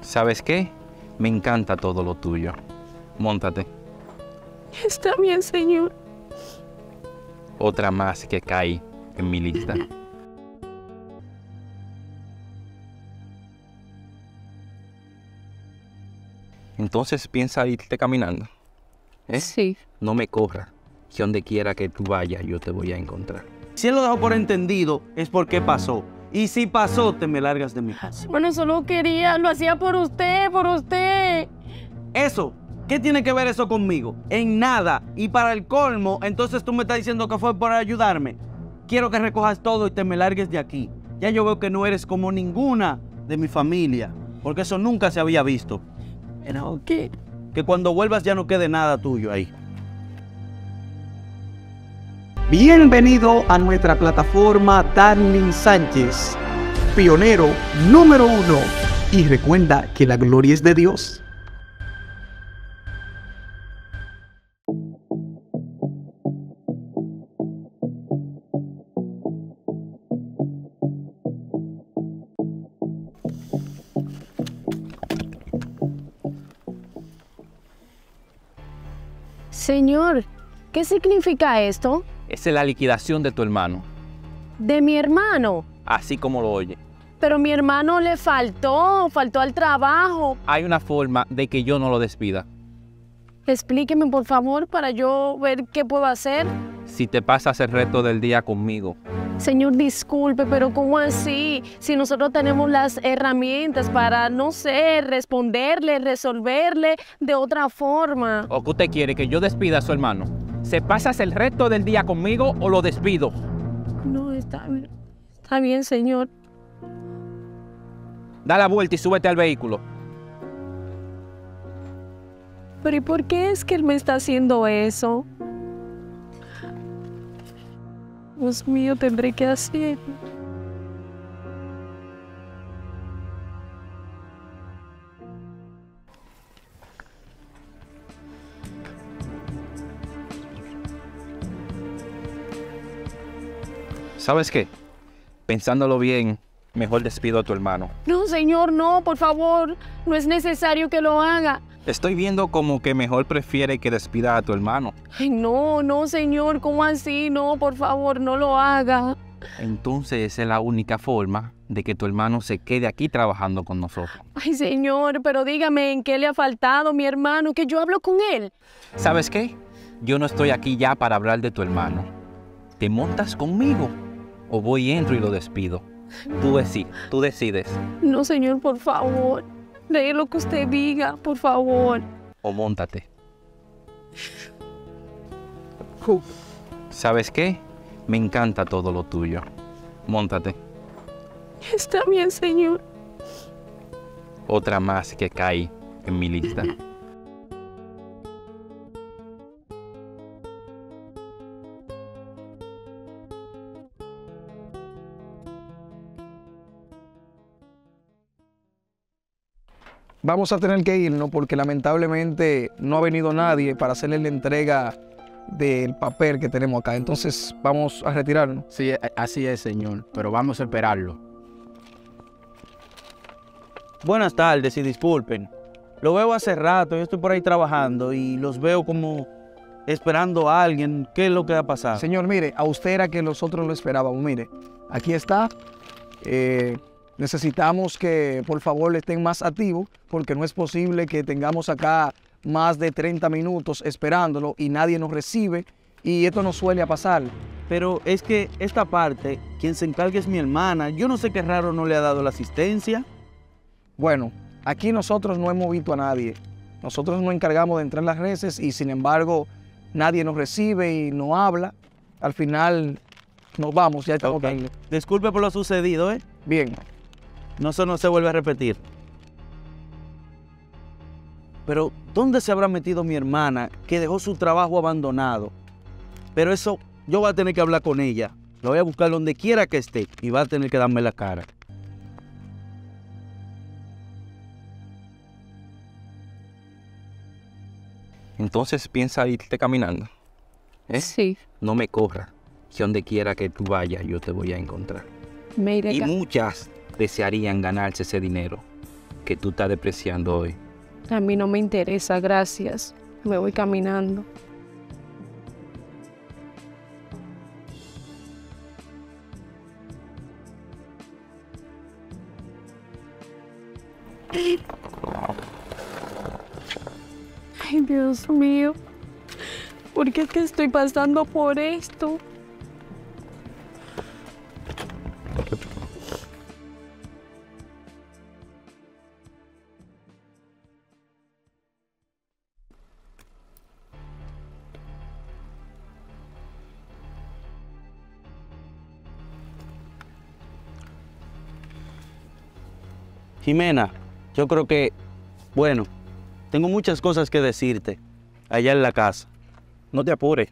¿Sabes qué? Me encanta todo lo tuyo. Móntate. Está bien, señor. Otra más que cae en mi lista. Entonces piensa irte caminando. ¿Eh? Sí. No me corra. Que donde quiera que tú vayas, yo te voy a encontrar. Si él lo dejó por entendido, es porque pasó. Y si pasó, te me largas de mi casa. Bueno, solo quería, lo hacía por usted, por usted. Eso, ¿qué tiene que ver eso conmigo? En nada. Y para el colmo, entonces tú me estás diciendo que fue por ayudarme. Quiero que recojas todo y te me largues de aquí. Ya yo veo que no eres como ninguna de mi familia, porque eso nunca se había visto. Pero qué. Que cuando vuelvas ya no quede nada tuyo ahí. Bienvenido a nuestra plataforma Darling Sánchez, pionero número uno. Y recuerda que la gloria es de Dios. Señor, ¿qué significa esto? Es la liquidación de tu hermano, De mi hermano. así como lo oye. Pero mi hermano le faltó, faltó al trabajo. Hay una forma de que yo no lo despida. Explíqueme, por favor, para yo ver qué puedo hacer. Si te pasas el resto del día conmigo, Señor, disculpe, pero ¿cómo así? Si nosotros tenemos las herramientas para, no sé, responderle, resolverle de otra forma. ¿o que usted quiere que yo despida a su hermano? ¿Se pasas el resto del día conmigo o lo despido? No, está bien. Está bien, señor. Da la vuelta y súbete al vehículo. Pero ¿y por qué es que él me está haciendo eso? Dios mío, tendré que hacer. ¿Sabes qué? Pensándolo bien, mejor despido a tu hermano. No, señor, no, por favor. No es necesario que lo haga. Estoy viendo como que mejor prefiere que despida a tu hermano. Ay, no, no, señor, ¿cómo así? No, por favor, no lo haga. Entonces esa es la única forma de que tu hermano se quede aquí trabajando con nosotros. Ay, señor, pero dígame en qué le ha faltado mi hermano, que yo hablo con él. ¿Sabes qué? Yo no estoy aquí ya para hablar de tu hermano. ¿Te montas conmigo? O voy, entro y lo despido. Tú decides, tú decides. No, señor, por favor. Lee lo que usted diga, por favor. O montate. ¿Sabes qué? Me encanta todo lo tuyo. Móntate. Está bien, señor. Otra más que cae en mi lista. Vamos a tener que irnos porque lamentablemente no ha venido nadie para hacerle la entrega del papel que tenemos acá. Entonces vamos a retirarnos. Sí, a- así es, señor, pero vamos a esperarlo. Buenas tardes y disculpen. Lo veo hace rato, yo estoy por ahí trabajando y los veo como esperando a alguien. ¿Qué es lo que ha pasado? Señor, mire, a usted era que nosotros lo esperábamos. Mire, aquí está. Eh, necesitamos que por favor estén más activos porque no es posible que tengamos acá más de 30 minutos esperándolo y nadie nos recibe y esto no suele pasar. Pero es que esta parte, quien se encarga es mi hermana. Yo no sé qué raro no le ha dado la asistencia. Bueno, aquí nosotros no hemos visto a nadie. Nosotros nos encargamos de entrar en las redes y sin embargo nadie nos recibe y no habla. Al final nos vamos, ya estamos Ok. tarde. Disculpe por lo sucedido, ¿eh? Bien, No, eso no se vuelve a repetir. Pero, ¿dónde se habrá metido mi hermana que dejó su trabajo abandonado? Pero eso, yo voy a tener que hablar con ella. Lo voy a buscar donde quiera que esté y va a tener que darme la cara. Entonces piensa irte caminando. ¿Eh? Sí, No me corra. Que donde quiera que tú vayas, yo te voy a encontrar. me iré Y muchas desearían ganarse ese dinero. que tú estás despreciando hoy. A mí no me interesa, gracias. Me voy caminando. Ay, Dios mío. ¿Por qué es que estoy pasando por esto? Jimena, yo creo que, bueno, tengo muchas cosas que decirte allá en la casa. No te apures,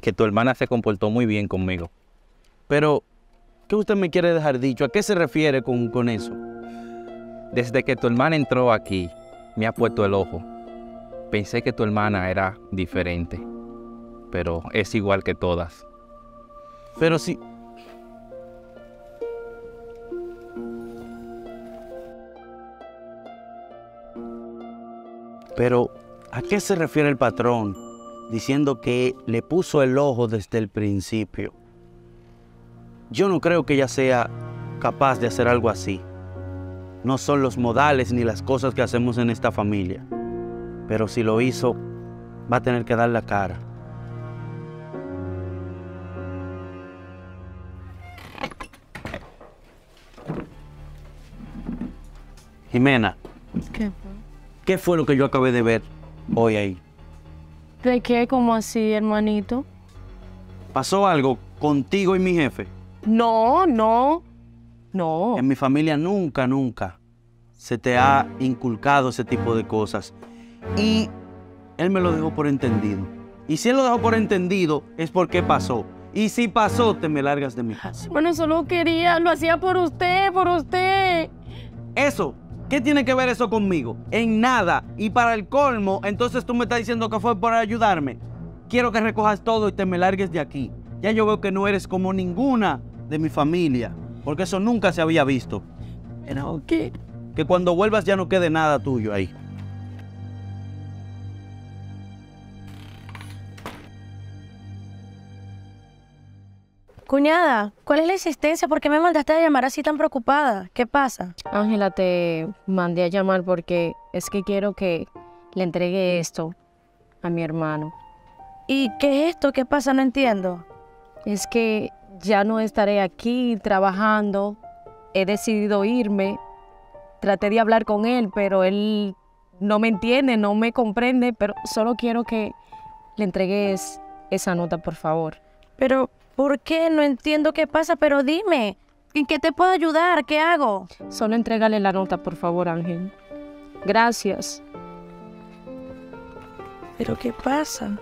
que tu hermana se comportó muy bien conmigo. Pero, ¿qué usted me quiere dejar dicho? ¿A qué se refiere con, con eso? Desde que tu hermana entró aquí, me ha puesto el ojo. Pensé que tu hermana era diferente, pero es igual que todas. Pero si... Pero, ¿a qué se refiere el patrón diciendo que le puso el ojo desde el principio? Yo no creo que ella sea capaz de hacer algo así. No son los modales ni las cosas que hacemos en esta familia. Pero si lo hizo, va a tener que dar la cara. Jimena. ¿Qué fue lo que yo acabé de ver hoy ahí? ¿De qué? ¿Cómo así, hermanito? ¿Pasó algo contigo y mi jefe? No, no. No. En mi familia nunca, nunca se te ha inculcado ese tipo de cosas. Y él me lo dejó por entendido. Y si él lo dejó por entendido, es porque pasó. Y si pasó, te me largas de mi casa. Bueno, solo quería, lo hacía por usted, por usted. Eso, ¿qué tiene que ver eso conmigo? En nada. Y para el colmo, entonces tú me estás diciendo que fue por ayudarme. Quiero que recojas todo y te me largues de aquí. Ya yo veo que no eres como ninguna de mi familia. Porque eso nunca se había visto. Pero qué. Que cuando vuelvas ya no quede nada tuyo ahí. Cuñada, ¿cuál es la existencia? ¿Por qué me mandaste a llamar así tan preocupada? ¿Qué pasa? Ángela, te mandé a llamar porque es que quiero que le entregue esto a mi hermano. ¿Y qué es esto? ¿Qué pasa? No entiendo. Es que ya no estaré aquí trabajando. He decidido irme. Traté de hablar con él, pero él no me entiende, no me comprende, pero solo quiero que le entregues esa nota, por favor. Pero, ¿por qué? No entiendo qué pasa, pero dime. ¿En qué te puedo ayudar? ¿Qué hago? Solo entrégale la nota, por favor, Ángel. Gracias. ¿Pero qué pasa?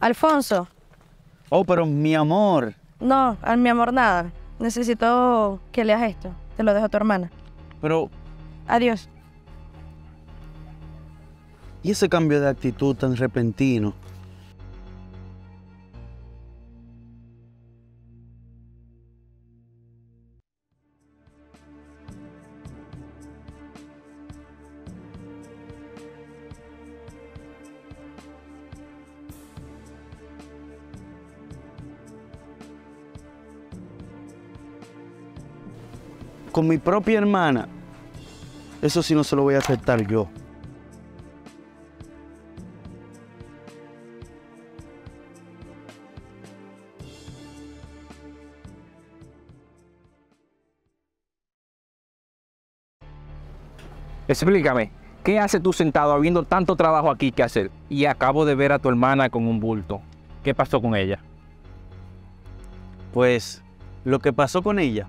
Alfonso, Oh, pero mi amor. no, a mi amor nada. Necesito que leas esto. Te lo dejo a tu hermana. Pero, Adiós. ¿y ese cambio de actitud tan repentino? Con mi propia hermana. Eso sí no se lo voy a aceptar yo. Explícame, ¿qué haces tú sentado habiendo tanto trabajo aquí que hacer? Y acabo de ver a tu hermana con un bulto. ¿Qué pasó con ella? Pues lo que pasó con ella,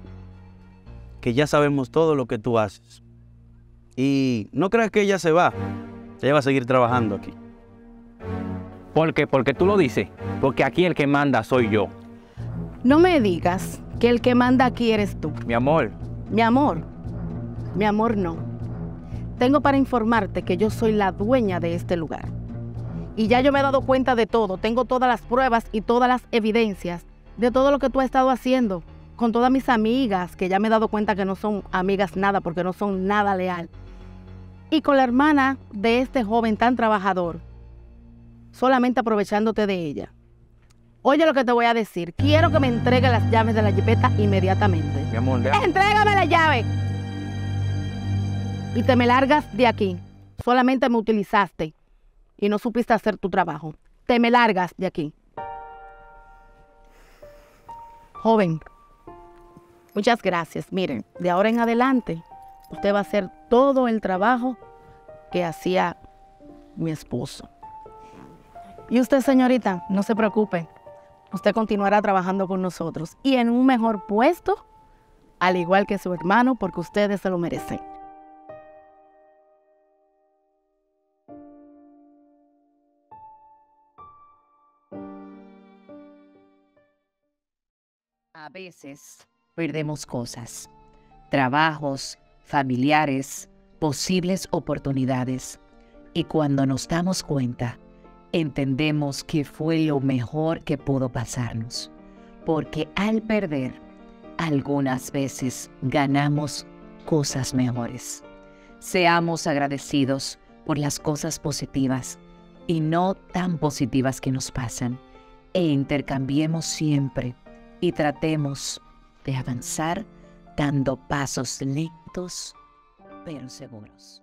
que ya sabemos todo lo que tú haces. Y no creas que ella se va. Ella va a seguir trabajando aquí. ¿Por qué? Porque tú lo dices. Porque aquí el que manda soy yo. No me digas que el que manda aquí eres tú. Mi amor, Mi amor, mi amor no. tengo para informarte que yo soy la dueña de este lugar. Y ya yo me he dado cuenta de todo. Tengo todas las pruebas y todas las evidencias de todo lo que tú has estado haciendo con todas mis amigas, que ya me he dado cuenta que no son amigas nada porque no son nada leal. Y con la hermana de este joven tan trabajador, solamente aprovechándote de ella. Oye lo que te voy a decir. Quiero que me entregue las llaves de la jipeta inmediatamente. Mi amor, déjame. Entrégame la llave. Y te me largas de aquí. Solamente me utilizaste y no supiste hacer tu trabajo. Te me largas de aquí. Joven, muchas gracias. Miren, de ahora en adelante, usted va a hacer todo el trabajo que hacía mi esposo. Y usted, señorita, no se preocupe. Usted continuará trabajando con nosotros y en un mejor puesto, al igual que su hermano, porque ustedes se lo merecen. A veces perdemos cosas, trabajos, familiares, posibles oportunidades. Y cuando nos damos cuenta, entendemos que fue lo mejor que pudo pasarnos. Porque al perder, algunas veces ganamos cosas mejores. Seamos agradecidos por las cosas positivas y no tan positivas que nos pasan e intercambiemos siempre y tratemos de avanzar dando pasos lentos pero seguros.